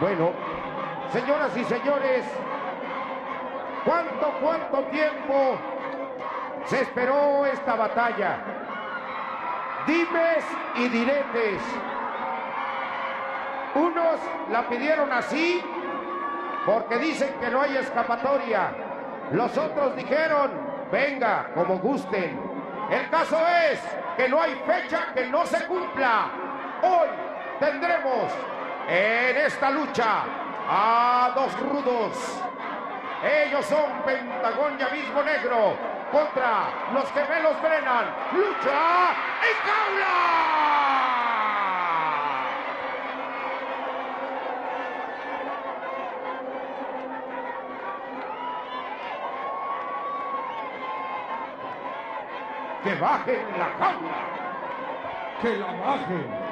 Bueno, señoras y señores, ¿cuánto, cuánto tiempo se esperó esta batalla? Dimes y diretes. Unos la pidieron así porque dicen que no hay escapatoria. Los otros dijeron, venga, como gusten. El caso es que no hay fecha que no se cumpla. Hoy tendremos en esta lucha a dos rudos. Ellos son Pentagón y Abismo Negro contra los gemelos Brennan. ¡Lucha en jaula! que bajen la jaula. Que la bajen.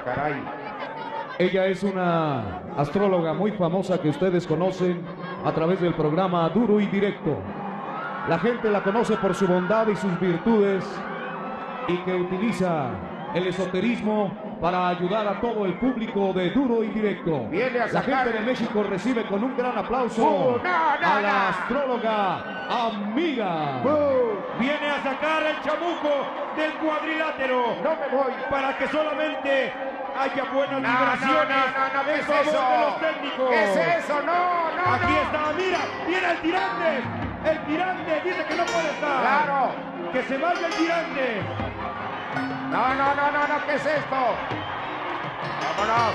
Ah, caray. Ella es una astróloga muy famosa que ustedes conocen a través del programa Duro y Directo. La gente la conoce por su bondad y sus virtudes y que utiliza el esoterismo para ayudar a todo el público de Duro y Directo. La gente de México recibe con un gran aplauso ¡Oh, no, no, a la astróloga Amiga. Viene a sacar el chamuco del cuadrilátero No me voy. para que solamente haya buenas No, vibraciones no, no, no, ¿qué en es favor eso? de los técnicos. ¿Qué es eso? No, no, Aquí está, mira, viene el tirante. El tirante dice que no puede estar. Claro. Que se vaya el tirante. No, no, no, no, no, ¿qué es esto? Vámonos.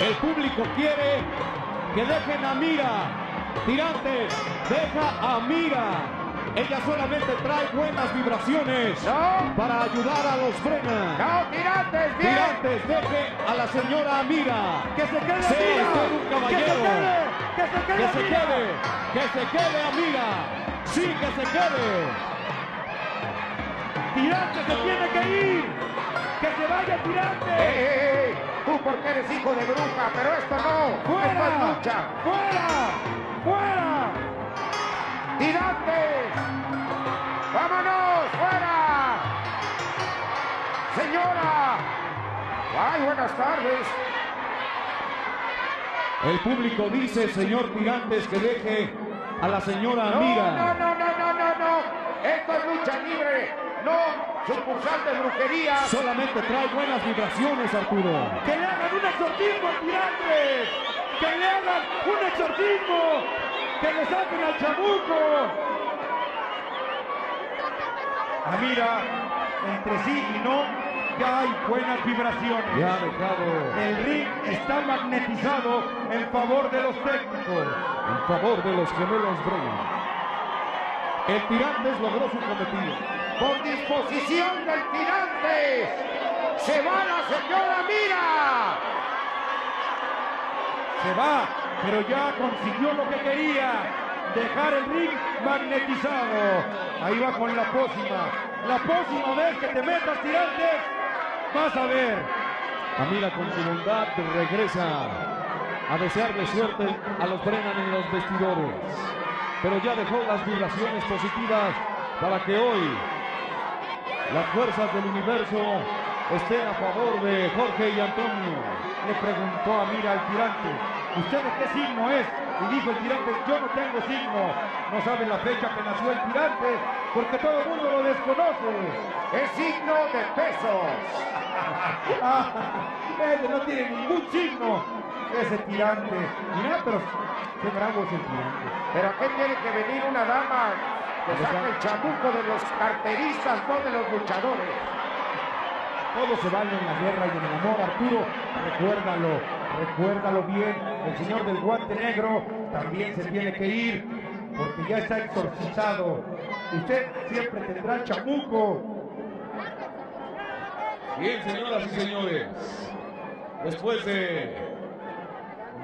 El público quiere que dejen a Mira. Tirantes, deja a Mira. Ella solamente trae buenas vibraciones No. para ayudar a los frenas. No, tirantes, bien. Tirantes, deje a la señora Mira. Que se quede Mira. usted un Que se caballero. quede. Que se quede. Que se quede, que se quede Amira. Sí, que se quede. Tirante se tiene que ir. Que se vaya ¡Eh, tirante. eh, eh! Tú porque eres hijo de bruja, pero esto no. ¡Fuera! Esto es lucha. ¡Fuera! ¡Fuera! ¡Tirantes! ¡Vámonos! ¡Fuera! ¡Señora! ¡Ay, buenas tardes! El público dice, señor Tirantes, que deje a la señora No, no, no, no, no, no, no. Esto es lucha libre. No, sucursal de brujería. Solamente trae buenas vibraciones, Arturo. Que le hagan un exorcismo al tirante. Que le hagan un exorcismo. Que le saquen al chamuco. Ah, mira, entre sí y no, ya hay buenas vibraciones. Ya dejado El ring está magnetizado en favor de los técnicos. en favor de los gemelos Brennan. El Tirantes logró su cometido. Por disposición del tirante. Se va la señora Mira. Se va, pero ya consiguió lo que quería. Dejar el ring magnetizado. Ahí va con la pócima. La próxima vez que te metas tirantes, vas a ver. Amira con su bondad regresa a desearle suerte a los Brennan en los vestidores. Pero ya dejó las vibraciones positivas para que hoy las fuerzas del universo estén a favor de Jorge y Antonio. Le preguntó a Mira al tirante, ¿usted de qué signo es? Y dijo el tirante, yo no tengo signo. No sabe la fecha que nació el tirante, porque todo el mundo lo desconoce. Es signo de pesos. Ah, no tiene ningún signo. Ese tirante. Mira, pero qué bravo es el tirante. Pero ¿qué tiene que venir una dama que saca el chamuco de los carteristas, no de los luchadores? Todo se vale en la guerra y en el amor, Arturo. Recuérdalo, recuérdalo bien. El señor del guante negro también se tiene que ir porque ya está exorcizado. Usted siempre tendrá chamuco. Bien, señoras y señores, después de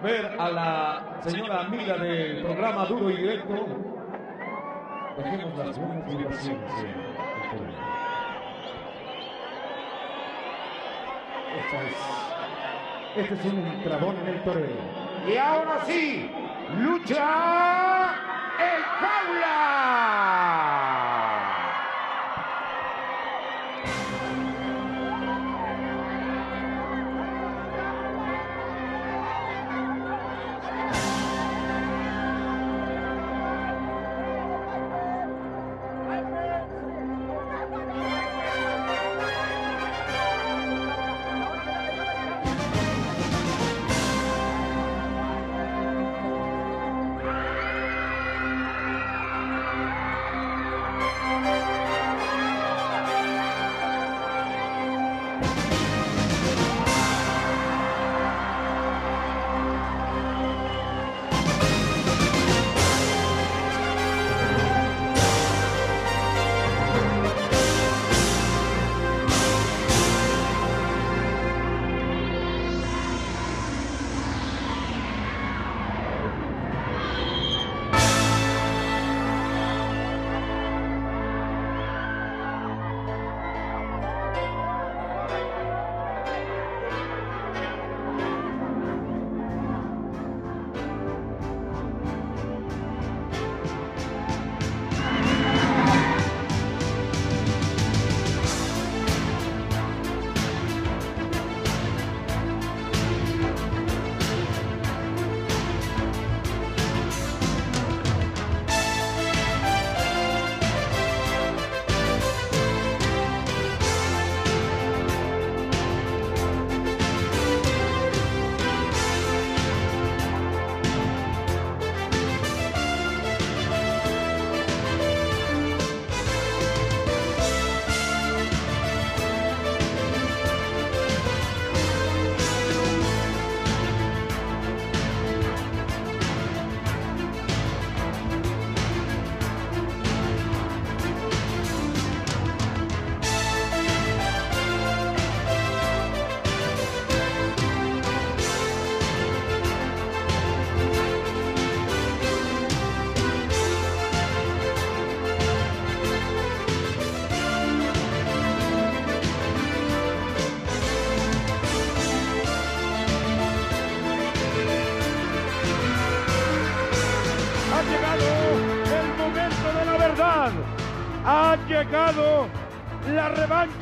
ver a la señora amiga del programa Duro y Directo, dejemos las buenas vibraciones. Esta es, este es un entradón en el toreo. Y ahora sí, lucha el jaula.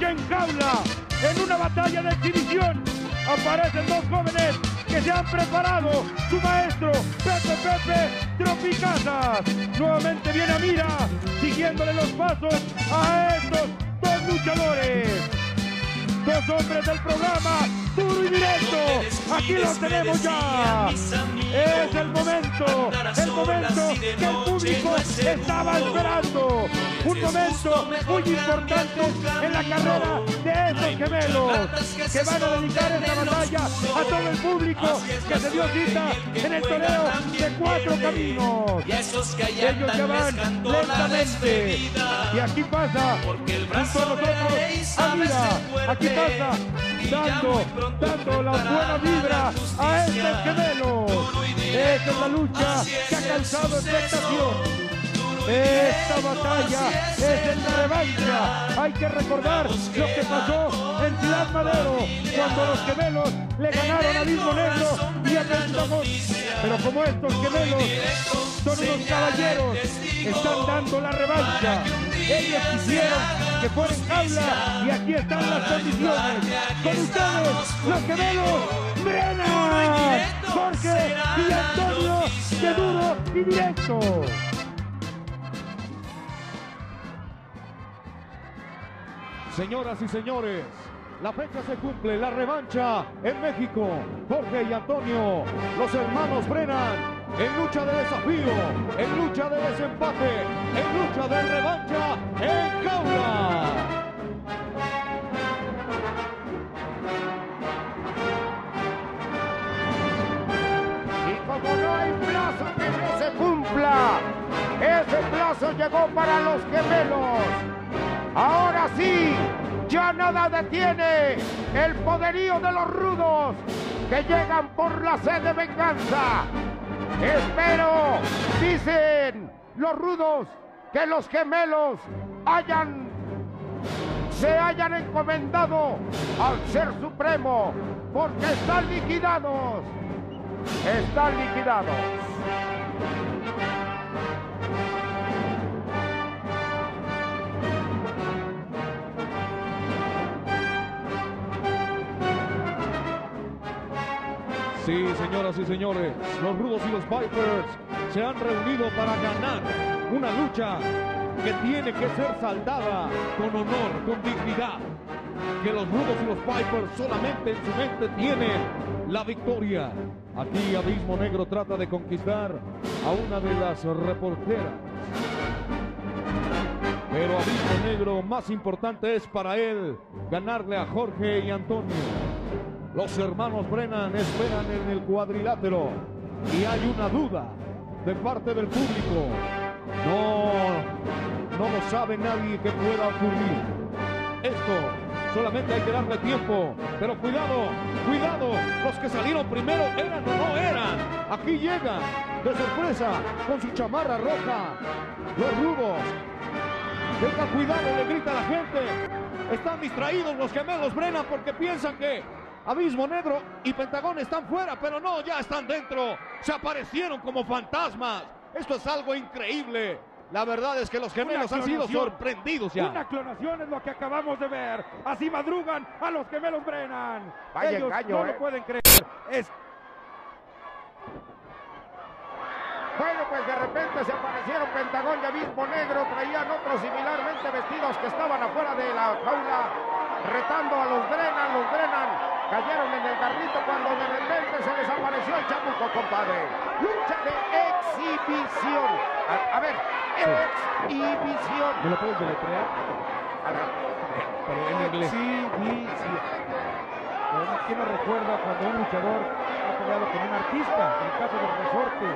La revancha en jaula. En una batalla de exhibición aparecen dos jóvenes que se han preparado. Su maestro, Pepe Pepe Tropicazas. Nuevamente viene a Mira, siguiéndole los pasos a estos dos luchadores. Dos hombres del programa, duro y directo. Aquí los tenemos ya. El momento, el momento que el público estaba esperando. Un momento muy importante en la carrera de estos gemelos que van a dedicar esta batalla a todo el público que se dio cita en el toreo de cuatro caminos. Ellos ya van lentamente. Y aquí pasa junto a nosotros Amira. Aquí pasa dando, dando la buena vibra a estos gemelos. Esta es la lucha que ha causado expectación. Esta batalla es en la revancha. Hay que recordar lo que pasó en Ciudad Madero cuando los gemelos le ganaron a Mismo Negro y a Pentagón. Pero como estos gemelos son unos caballeros, están dando la revancha. Ellos quisieron que fuera en y aquí están las condiciones. Con ustedes, los gemelos Brennan, Jorge y Antonio de duro y directo. Señoras y señores, la fecha se cumple, la revancha en México. Jorge y Antonio, los hermanos Brennan, en lucha de desafío, en lucha de desempate, en lucha de revancha en jaula. Y como no hay plazo que no se cumpla, ese plazo llegó para los gemelos. Ahora sí, ya nada detiene el poderío de los rudos que llegan por la sed de venganza. Espero, dicen los rudos, que los gemelos hayan se hayan encomendado al Ser Supremo, porque están liquidados. Están liquidados. Sí, señoras y señores, los Rudos y los Vipers se han reunido para ganar una lucha que tiene que ser saldada con honor, con dignidad. Que los Rudos y los Vipers solamente en su mente tienen la victoria. Aquí Abismo Negro trata de conquistar a una de las reporteras. Pero Abismo Negro más importante es para él ganarle a Jorge y Antonio. Los hermanos Brennan esperan en el cuadrilátero y hay una duda de parte del público. No, no lo sabe nadie que pueda ocurrir. Esto solamente hay que darle tiempo. Pero cuidado, cuidado. Los que salieron primero eran o no eran. Aquí llegan de sorpresa con su chamarra roja. Los rudos. Tenga cuidado, le grita la gente. Están distraídos los gemelos Brennan porque piensan que Abismo Negro y Pentagón están fuera, pero no, ya están dentro. Se aparecieron como fantasmas. Esto es algo increíble. La verdad es que los gemelos han sido sorprendidos ya. Una clonación es lo que acabamos de ver. Así madrugan a los gemelos Brennan. Vaya Ellos engaño, no ¿eh? lo pueden creer. Es Bueno, pues de repente se aparecieron Pentagón y Abismo Negro, traían otros similarmente vestidos que estaban afuera de la jaula, retando a los Brennan, los Brennan cayeron en el carrito cuando de repente se les apareció el chamuco, compadre. Lucha de exhibición. A, a ver, exhibición. ¿Me lo puedes deletrear? A ver, Pero en inglés. exhibición. ¿Quién me recuerda cuando un luchador ha peleado con un artista? En el caso del resorte,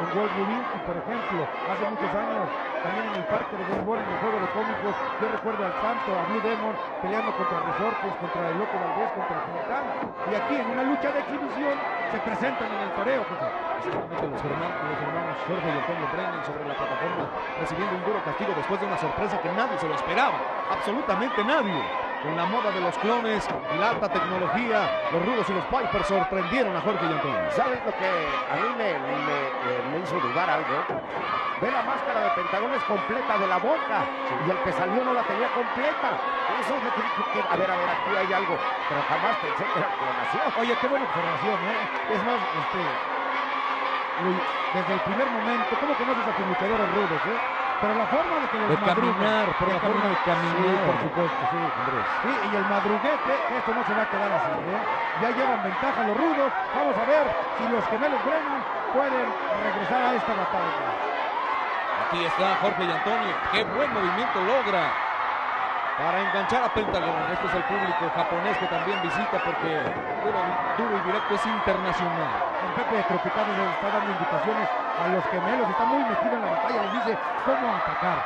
con Gold Rubinsky, por ejemplo, hace muchos años, también en el parque de béisbol, en el juego de cómicos, yo recuerdo al Santo, a Blue Demon, peleando contra resortes, contra el Loco Valdés, contra el Quintana. Y aquí, en una lucha de exhibición, se presentan en el toreo. Los hermanos, los hermanos Jorge y Antonio Brennan sobre la plataforma recibiendo un duro castigo después de una sorpresa que nadie se lo esperaba, absolutamente nadie. Con la moda de los clones y la alta tecnología, los rudos y los Pipers sorprendieron a Jorge y Antonio. ¿Sabes lo que a mí me, me, eh, me hizo dudar algo? Ve la máscara de Pentagón es completa de la boca y el que salió no la tenía completa. Eso es lo que dije que, a ver, a ver, aquí hay algo, pero jamás pensé que era clonación. Oye, qué buena observación, ¿eh? Es más, este, desde el primer momento, ¿cómo conoces a tus luchadores rudos, eh? Pero la forma de que los De madrugan, caminar, por la forma de caminar. Sí, por supuesto, sí. Andrés. Sí, y el madruguete, esto no se va a quedar así, ¿eh? Ya llevan ventaja los rudos. Vamos a ver si los gemelos Brennan pueden regresar a esta batalla. Aquí está Jorge y Antonio. Qué buen movimiento logra para enganchar a Pentagón. Este es el público japonés que también visita porque duro, duro y directo es internacional. El Pepe de Tropicales les está dando indicaciones a los gemelos, está muy metido en la batalla, les dice cómo atacar.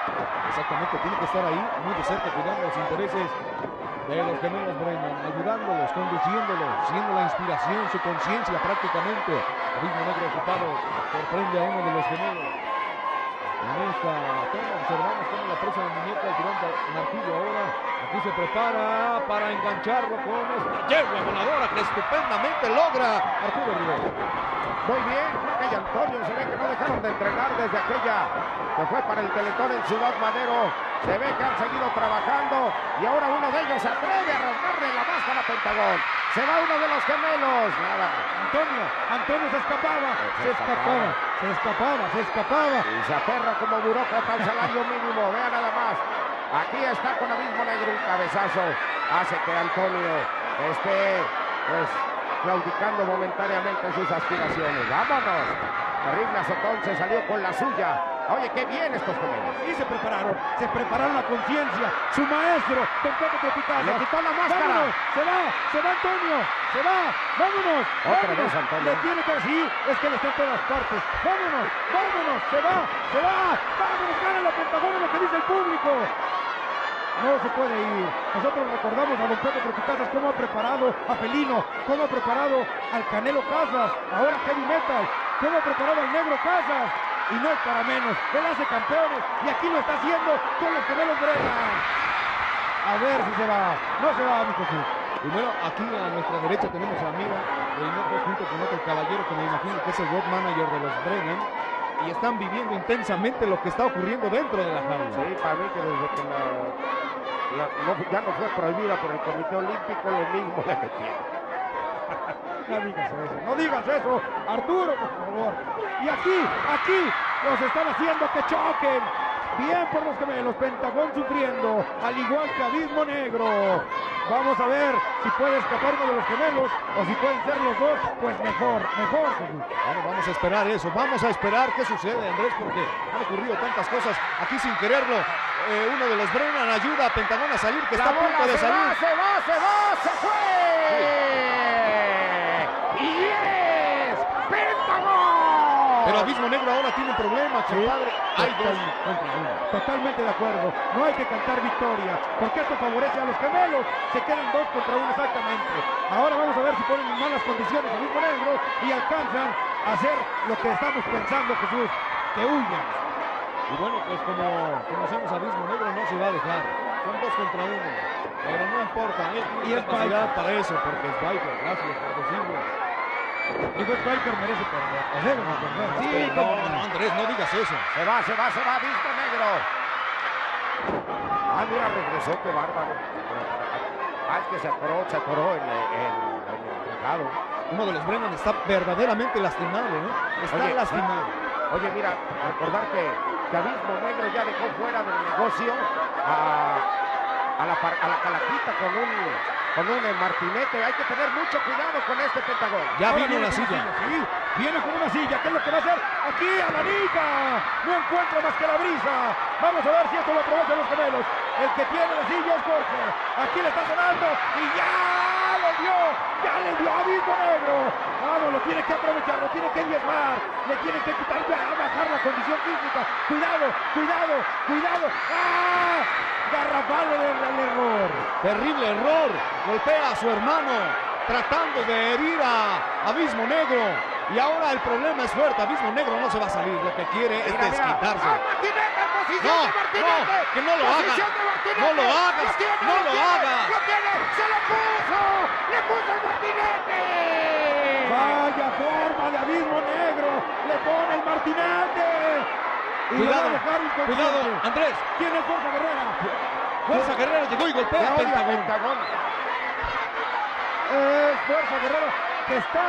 Exactamente, tiene que estar ahí muy de cerca cuidando los intereses de los gemelos Brennan, ayudándolos, conduciéndolos, siendo la inspiración, su conciencia prácticamente. Abismo Negro ocupado sorprende a uno de los gemelos. En esta toma observamos cómo la presa de muñeca el tirante martillo ahora. Aquí se prepara para engancharlo con esta yegua voladora que estupendamente logra Arturo Rivera. Muy bien, Jorge y Antonio se ve que no dejaron de entregar desde aquella que fue para el Teletón en Ciudad Madero. Se ve que han seguido trabajando y ahora uno de ellos se atreve a rasgarle la máscara a Pentagón. Se va uno de los gemelos. Nada. Antonio, Antonio se escapaba, se escapaba, se escapaba, se escapaba. Y se aferra como burócrata al salario mínimo. Vea nada más. Aquí está con Abismo Negro un cabezazo. Hace que Antonio esté pues claudicando momentáneamente sus aspiraciones. ¡Vámonos! Terrible Azotón se salió con la suya. Oye, qué bien estos gemelos. Y se prepararon, se prepararon a conciencia. Su maestro, Don Pepe Tropicana. Le quitó la máscara. Vámonos, se va, se va Antonio, se va, vámonos. Otra vámonos. vez Antonio. Le tiene que es que le está en todas partes. Vámonos, vámonos, se va, se va. Vámonos, gana la Pentagón, lo que dice el público. No se puede ir. Nosotros recordamos a Don Pepe Tropicazas cómo ha preparado a Felino, cómo ha preparado al Canelo Casas, ahora Heavy Metal, cómo ha preparado al Negro Casas. Y no es para menos, él hace campeones y aquí lo está haciendo con los gemelos Brena. A ver si se va. No se va, mi Jesús. Bueno, aquí a nuestra derecha tenemos a Mira Reynoso junto con otro caballero que me imagino que es el road manager de los Brennan. Y están viviendo intensamente lo que está ocurriendo dentro de la jaula. Sí, para mí que desde que la, la- no- ya no fue prohibida por el Comité Olímpico, lo mismo le metieron. No digas eso, no digas eso, Arturo, por favor. Y aquí, aquí, los están haciendo que choquen. Bien por los gemelos, Pentagón sufriendo, al igual que Abismo Negro. Vamos a ver si puede escapar uno de los gemelos o si pueden ser los dos, pues mejor, mejor. Bueno, vamos a esperar eso, vamos a esperar qué sucede, Andrés, porque han ocurrido tantas cosas aquí sin quererlo. Eh, uno de los Brennan ayuda a Pentagón a salir, que está a punto de se salir. va, se va, se va, se fue. Y es Pentagón. Pero Abismo Negro ahora tiene un problema, compadre. Hay dos contra uno. Totalmente de acuerdo. No hay que cantar victoria, porque esto favorece a los gemelos. Se quedan dos contra uno exactamente. Ahora vamos a ver si ponen en malas condiciones a Mismo Negro y alcanzan a hacer lo que estamos pensando, Jesús, que huyan. Y bueno, pues como conocemos a Abismo Negro, no se va a dejar. Son dos contra uno. Pero no importa, él Y es capacidad para eso, porque es Viper. Gracias por decirlo. Y pues Piper merece perder. Perder. Sí, no. Andrés, no digas eso. Se va, se va, se va, Abismo Negro. Ah, mira, regresó, qué bárbaro. Ah, es que se atoró, se atoró en, el- tejado. Uno de los Brennan está verdaderamente lastimado, ¿no? Está Oye, lastimado. Oye, mira, recordar que, que Abismo Negro ya dejó fuera del negocio a, a, la, par- a la calaquita con un, con un martinete. Hay que tener mucho cuidado con este Pentagón. Ya Ahora viene la silla. Sí, viene con una silla. ¿Qué es lo que va a hacer? Aquí a la liga. No encuentra más que la brisa. Vamos a ver si esto lo aprovechan los gemelos. El que tiene la silla es Jorge. Aquí le está sonando y ya dio. Ya le dio a Abismo Negro. Vamos, lo tiene que aprovechar, lo tiene que diezmar. Le tiene que quitar, bajar la condición física. Cuidado, cuidado, cuidado. ¡Ah! Garrafal el, el error. Terrible error. Golpea a su hermano tratando de herir a Abismo Negro. Y ahora el problema es fuerte. Abismo Negro no se va a salir. Lo que quiere es Mira, desquitarse. ¡Ah, martinete! ¡Posición No, de martinete! no, que no lo haga. ¡Posición de martinete! No lo hagas, ¡Lo tiene, no lo tiene, hagas. ¡Lo tiene! ¡Se lo puso! ¡Le puso el martinete! Vaya forma de abismo negro. Le pone el martinete. Y Cuidado, a dejar inconsciente. cuidado, Andrés. ¿Quién es Fuerza Guerrera? Fuerza Guerrero llegó y golpea odia Pentagón. Es Fuerza Guerrera que está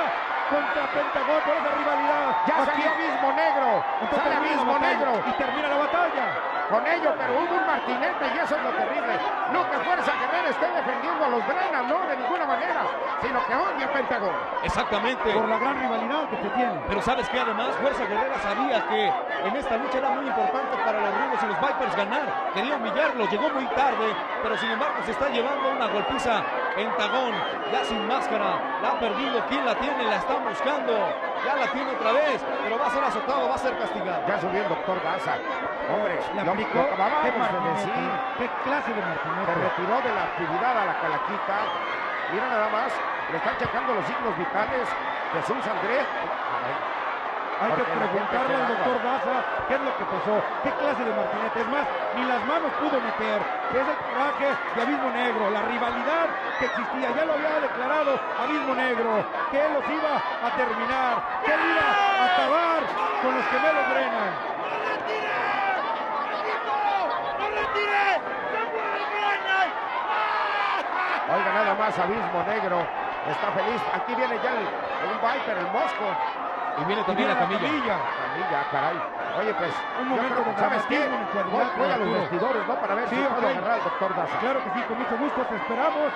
contra Pentagón por esa rivalidad. Ya Aquí. salió Abismo Negro. Entonces Sale batalla Negro. Y termina la batalla. Con ello, pero hubo un martinete y eso es lo terrible. No que Fuerza Guerrera esté defendiendo a los Brennan, no, de ninguna manera. Sino que odia a Pentagón. Exactamente. Por la gran rivalidad que se tiene. Pero sabes que además Fuerza Guerrera sabía que en esta lucha era muy importante para los Rubos y los Vipers ganar. Quería humillarlo, llegó muy tarde, pero sin embargo se está llevando una golpiza en Tagón, ya sin máscara, la ha perdido, ¿quién la tiene? La están buscando, ya la tiene otra vez, pero va a ser azotado, va a ser castigado. Ya subió el doctor Gaza. Hombre, Le lo, aplicó. lo acabábamos ¿Qué de decir. ¿Qué clase de Se martinete? retiró de la actividad a la calaquita. Mira nada más, le están checando los signos vitales. Jesús Andrés. Hay que preguntarle al doctor Baza qué es lo que pasó, qué clase de martinete. Es más, ni las manos pudo meter. Que es el coraje de Abismo Negro, la rivalidad que existía. Ya lo había declarado Abismo Negro, que él los iba a terminar, que él iba a acabar con los que me lo drenan. ¡No le tiré! ¡No le tiré! Oiga, nada más Abismo Negro está feliz. Aquí viene ya el, un Viper, el Mosco. Y viene también la camilla. Camilla, caray. Oye, pues, Un momento creo, ¿sabes qué? en Voy, voy a los vestidores, ¿no? Para ver Sí, si puedo agarrar al doctor Daza. Claro que sí, con mucho gusto te esperamos.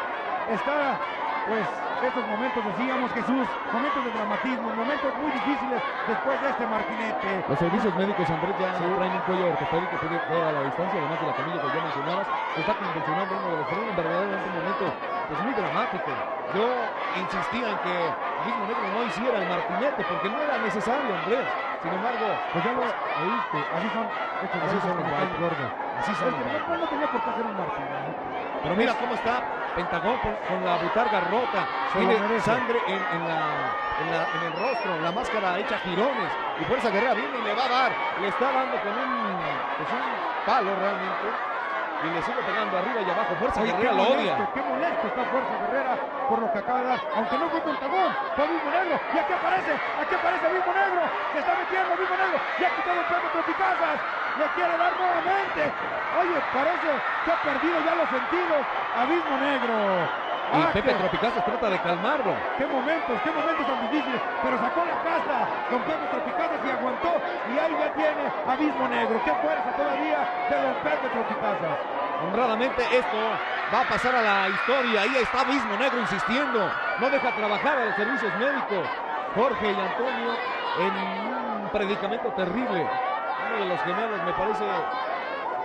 Está, pues, estos momentos, decíamos, Jesús, momentos de dramatismo, momentos muy difíciles después de este martinete. Los servicios médicos, Andrés, ya traen un cuello ortopédico que puede a la distancia, además de la camilla que ya mencionabas. Está convulsionando uno de los frenos, verdaderamente un momento pues, muy dramático. Yo insistía en que el mismo negro no hiciera el martinete porque no era necesario, Andrés. Sin embargo, Pues ya lo oíste, así son estos Así son los así son. No, tenía por qué hacer un martinete. Pero mira cómo está Pentagón con, con la butarga rota. Tiene sangre en, en la, en, la- en el rostro, la máscara hecha girones. Y Fuerza Guerrera viene y le va a dar. Le está dando con un, pues un palo realmente. Y le sigue pegando arriba y abajo. Fuerza Oye, qué lo molesto, odia. qué molesto está Fuerza Guerrera por lo que acaba de dar. Aunque no fue Pentagón, fue Abismo Negro. Y aquí aparece, aquí aparece Abismo Negro. Se está metiendo Abismo Negro. Y ha quitado el Pepe Tropicazas. Le quiere dar nuevamente. Oye, parece que ha perdido ya los sentidos. Abismo Negro. Y Ah, Pepe Tropicazas trata de calmarlo. Qué momentos, qué momentos tan difíciles, pero sacó la casa Don Pepe Tropicazas y aguantó y ahí ya tiene Abismo Negro. Qué fuerza todavía de Don Pepe Tropicazas. Honradamente esto va a pasar a la historia. Ahí está Abismo Negro insistiendo. No deja trabajar a los servicios médicos. Jorge y Antonio en un predicamento terrible. Uno de los gemelos me parece...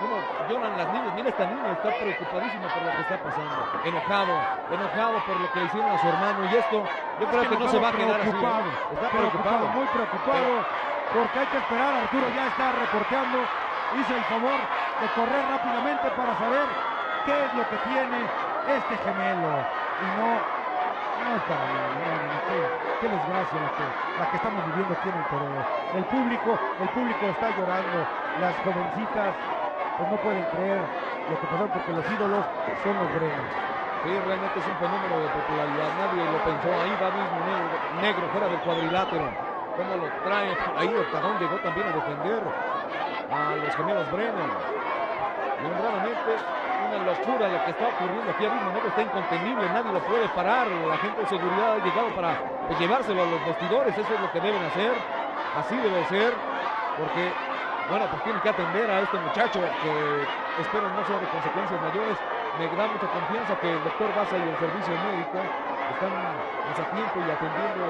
Cómo lloran las niñas. Mira esta niña, está preocupadísima por lo que está pasando. Enojado, enojado por lo que le hicieron a su hermano. Y esto yo creo que no se va a quedar así. ¿eh? preocupado, Está preocupado, muy preocupado, porque hay que esperar. Arturo ya está reporteando. Hizo el favor de correr rápidamente para saber qué es lo que tiene este gemelo. Y no, no es para mí, no, qué, qué desgracia la que, la que estamos viviendo aquí en el. El público, el público está llorando. Las jovencitas pues no pueden creer lo que pasó porque los ídolos son los grenos. Sí, realmente es un fenómeno de popularidad. Nadie lo pensó. Ahí va mismo negro, fuera del cuadrilátero. Cómo lo trae. Ahí Octagón llegó también a defender a los gemelos Brennan. Y una locura lo que está ocurriendo aquí. Abismo Negro está incontenible. Nadie lo puede parar. La gente de seguridad ha llegado para pues, llevárselo a los vestidores. Eso es lo que deben hacer. Así debe ser. Porque bueno, pues tienen que atender a este muchacho que espero no sea de consecuencias mayores. Me da mucha confianza que el doctor Baza y el servicio médico están a tiempo y atendiendo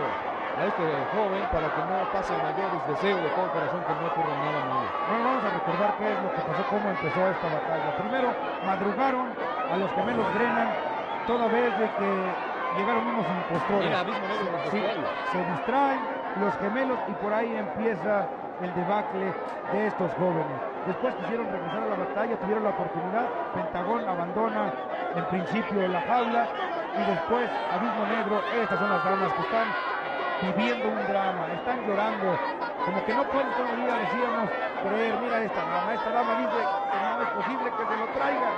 a este joven para que no pase mayores deseos de todo corazón que no ocurra nada malo. Bueno, vamos a recordar qué es lo que pasó, cómo empezó esta batalla. Primero, madrugaron a los gemelos Brennan, toda vez de que llegaron unos impostores. Mira, Sí, vestuario. se distraen los gemelos y por ahí empieza el debacle de estos jóvenes. Después quisieron regresar a la batalla, tuvieron la oportunidad, Pentagón abandona en principio la jaula y después Abismo Negro, estas son las damas que están viviendo un drama, están llorando, como que no pueden todavía, decíamos, creer, mira esta dama, esta dama dice que no es posible que se lo traigan,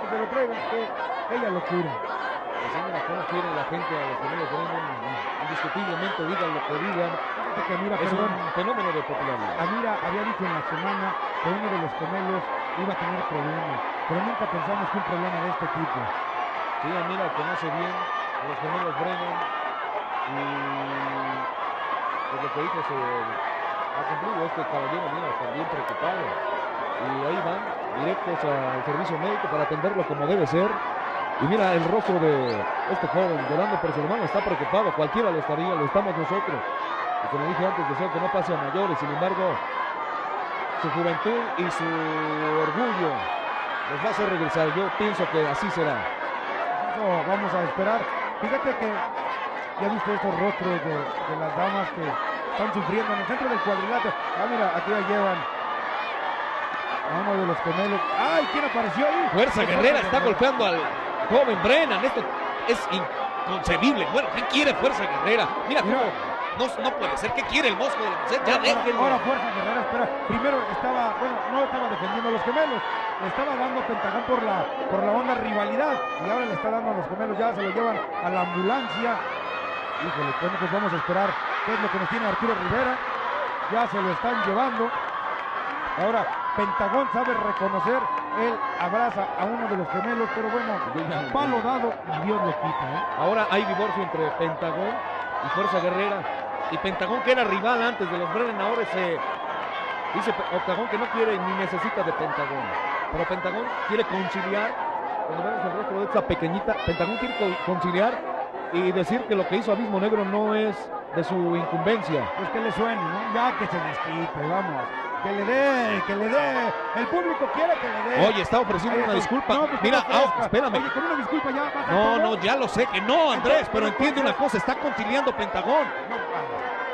que se lo traigan, que ella lo cura. Mira cómo quiere la gente a los Brennan. Indiscutiblemente digan lo que digan. Que mira, Es perdón, un fenómeno de popularidad. Amira había dicho en la semana que uno de los gemelos iba a tener problemas, pero nunca pensamos que un problema de este tipo. Sí, Amira conoce bien a los gemelos Brennan y pues lo que dijo se ha cumplido este caballero, mira, también preocupado. Y ahí van directos al servicio médico para atenderlo como debe ser. Y mira el rostro de este joven llorando por su hermano, está preocupado, cualquiera lo estaría, lo estamos nosotros. Y como dije antes, deseo que no pase a mayores, sin embargo, su juventud y su orgullo los va a hacer regresar. Yo pienso que así será. Eso vamos a esperar. Fíjate que ya viste estos rostros de, de las damas que están sufriendo en el centro del cuadrilátero. Ah, mira, aquí ya llevan a uno de los gemelos. ¡Ay! ¿Quién apareció ahí? Fuerza Guerrera está golpeando al joven Brennan. Esto es inconcebible. Bueno, ¿qué quiere Fuerza Guerrera? Mira cómo Mira. no, no puede ser. ¿Qué quiere el Mosco de la Merced? Ya déjenlo. ahora Fuerza Guerrera, espera. Primero estaba, bueno, no estaba defendiendo a los gemelos. Le estaba dando Pentagón por la, por la onda rivalidad. Y ahora le está dando a los gemelos. Ya se lo llevan a la ambulancia. Híjole, pues vamos a esperar qué es lo que nos tiene Arturo Rivera. Ya se lo están llevando. Ahora, Pentagón sabe reconocer él abraza a uno de los gemelos, pero bueno, palo dado y Dios lo quita. ¿eh? Ahora hay divorcio entre Pentagón y Fuerza Guerrera. Y Pentagón, que era rival antes de los Brennan, ahora se dice Octagón que no quiere ni necesita de Pentagón. Pero Pentagón quiere conciliar. Cuando vemos el rostro de esta pequeñita, Pentagón quiere co- conciliar y decir que lo que hizo Abismo Negro no es de su incumbencia. Pues que le suene, ¿no? Ya que se les quite, vamos. Que le dé, que le dé. El público quiere que le dé. Oye, está ofreciendo una disculpa. no, pues, Mira, ah, espérame. Oye, con una disculpa ya baja No, no, ya lo sé que no, Andrés, pero entiende una cosa, está conciliando Pentagón.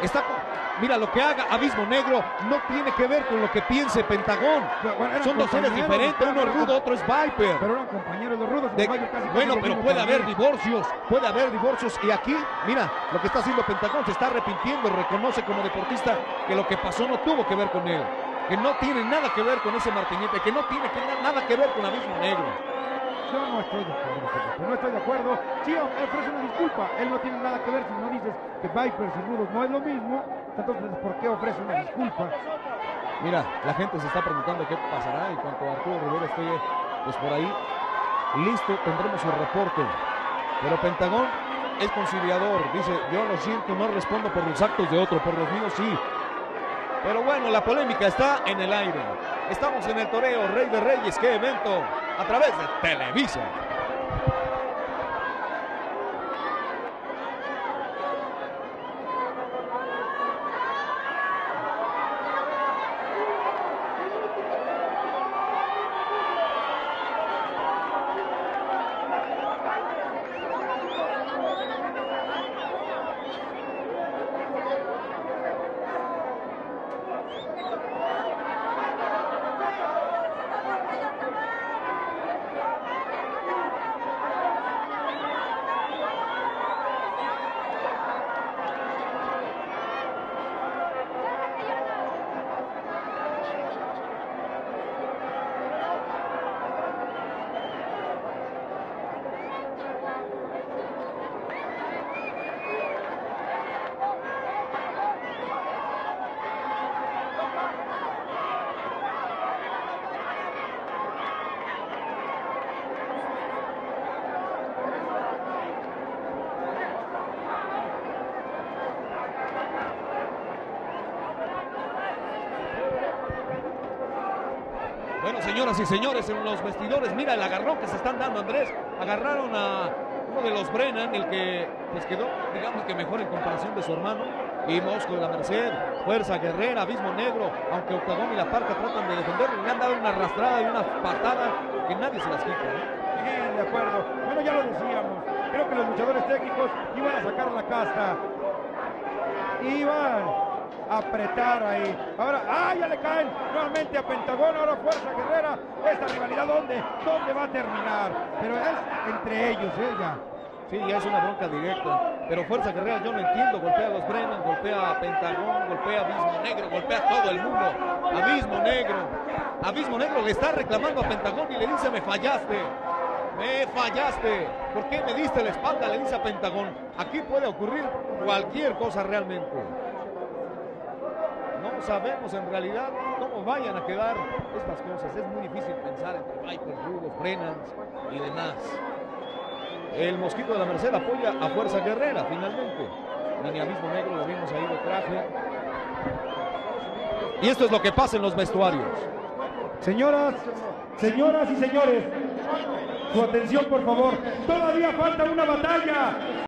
Está con- Mira, lo que haga Abismo Negro no tiene que ver con lo que piense Pentagón. bueno, Son dos seres diferentes, uno es rudo, otro es Viper. Pero eran compañeros de rudos. De- casi, casi bueno, pero puede haber divorcios, puede haber divorcios. Y aquí, mira, lo que está haciendo Pentagón se está arrepintiendo, reconoce como deportista que lo que pasó no tuvo que ver con él, que no tiene nada que ver con ese Martinete, que no tiene que nada que ver con Abismo Negro. Yo no estoy de acuerdo, no estoy de acuerdo. Ofrece una disculpa. Él no tiene nada que ver si no dices que Vipers y Rudos no es lo mismo. Entonces, ¿por qué ofrece una disculpa? Mira, la gente se está preguntando qué pasará y cuanto Arturo Rivera esté pues por ahí listo, tendremos su reporte. Pero Pentagón es conciliador, dice, yo lo siento, no respondo por los actos de otro, por los míos sí. Pero bueno, la polémica está en el aire. Estamos en el toreo Rey de Reyes, qué evento, a través de Televisa. Señoras y señores, en los vestidores, mira el agarrón que se están dando, Andrés. Agarraron a uno de los Brennan, el que pues quedó, digamos que mejor en comparación de su hermano. Y Mosco de la Merced, Fuerza Guerrera, Abismo Negro, aunque Octagón y la Parca tratan de defenderlo, le han dado una arrastrada y una patada que nadie se las quita. ¿eh? De acuerdo. Bueno, ya lo decíamos. Creo que los luchadores técnicos iban a sacar la casta. Iban apretar ahí. Ahora, ¡ah! Ya le caen nuevamente a Pentagón. Ahora Fuerza Guerrera. Esta rivalidad, ¿dónde? ¿Dónde va a terminar? Pero es entre ellos, ¿eh? Ya. Sí, ya es una bronca directa. Pero Fuerza Guerrera yo no entiendo. Golpea a los Brennan, golpea a Pentagón, golpea a Abismo Negro, golpea a todo el mundo. Abismo Negro. Abismo Negro le está reclamando a Pentagón y le dice, me fallaste. Me fallaste. ¿Por qué me diste la espalda? Le dice a Pentagón. Aquí puede ocurrir cualquier cosa realmente. No sabemos en realidad cómo vayan a quedar estas cosas. Es muy difícil pensar entre Viper, Rudos, Brennans y demás. El Mosquito de la Merced apoya a Fuerza Guerrera, finalmente. Miniamismo Negro lo vimos ahí de traje. Y esto es lo que pasa en los vestuarios. Señoras, señoras y señores, su atención por favor. Todavía falta una batalla.